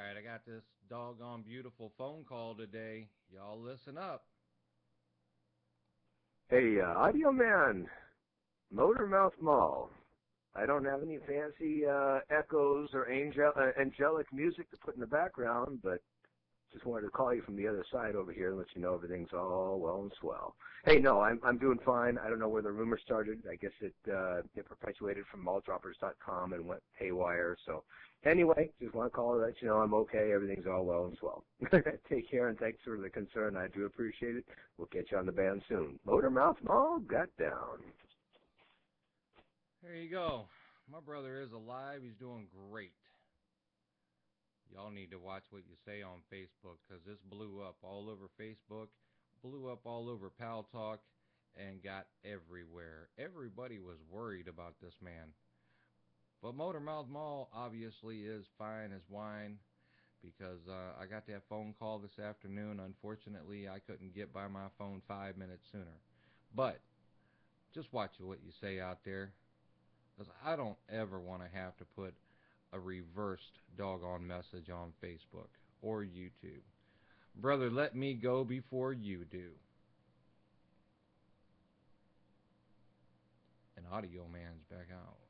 right, I got this doggone beautiful phone call today. Y'all listen up. Hey, uh, Audio Man, Motor Mouth Maul. I don't have any fancy uh, echoes or angel uh, angelic music to put in the background, but just wanted to call you from the other side over here and let you know everything's all well and swell. Hey, no, I'm I'm doing fine. I don't know where the rumor started. I guess it uh, it perpetuated from malldroppers.com and went haywire. So, anyway, just want to call and let you know I'm okay. Everything's all well and swell. Take care and thanks for the concern. I do appreciate it. We'll get you on the band soon. Motor Mouth Maul got down. There you go. My brother is alive. He's doing great. Y'all need to watch what you say on Facebook because this blew up all over Facebook, blew up all over Pal Talk, and got everywhere. Everybody was worried about this man. But Motormouth Maul obviously is fine as wine because uh, I got that phone call this afternoon. Unfortunately, I couldn't get by my phone five minutes sooner. But just watch what you say out there because I don't ever want to have to put a reversed doggone message on Facebook or YouTube. Brother, let me go before you do. And Audio Man's back out.